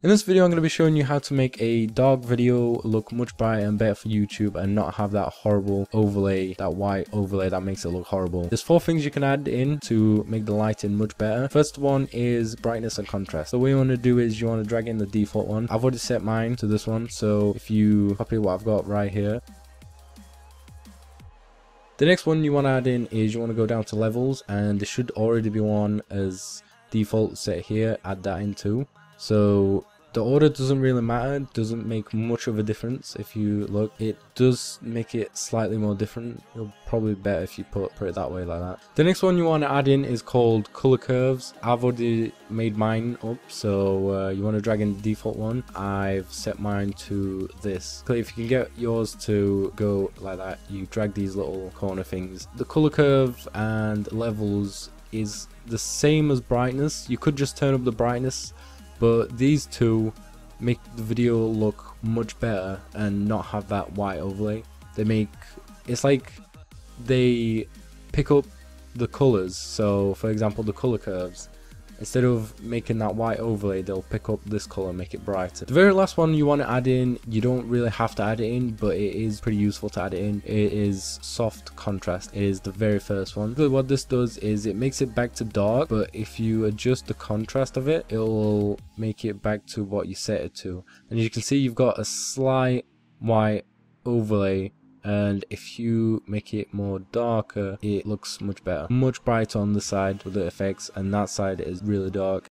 In this video I'm going to be showing you how to make a dog video look much brighter and better for YouTube and not have that horrible overlay, that white overlay that makes it look horrible. There's four things you can add in to make the lighting much better. First one is brightness and contrast. So what you want to do is you want to drag in the default one. I've already set mine to this one so if you copy what I've got right here the next one you want to add in is you want to go down to levels and there should already be one as default set here add that in too so the order doesn't really matter, doesn't make much of a difference if you look. It does make it slightly more different. It'll probably be better if you put, put it that way like that. The next one you want to add in is called color curves. I've already made mine up, so uh, you want to drag in the default one. I've set mine to this. So if you can get yours to go like that, you drag these little corner things. The color curve and levels is the same as brightness. You could just turn up the brightness but these two make the video look much better and not have that white overlay. They make it's like they pick up the colors so for example the color curves Instead of making that white overlay, they'll pick up this color and make it brighter. The very last one you want to add in, you don't really have to add it in, but it is pretty useful to add it in. It is soft contrast. It is the very first one. But what this does is it makes it back to dark, but if you adjust the contrast of it, it will make it back to what you set it to. And you can see you've got a slight white overlay and if you make it more darker it looks much better. Much brighter on the side with the effects and that side is really dark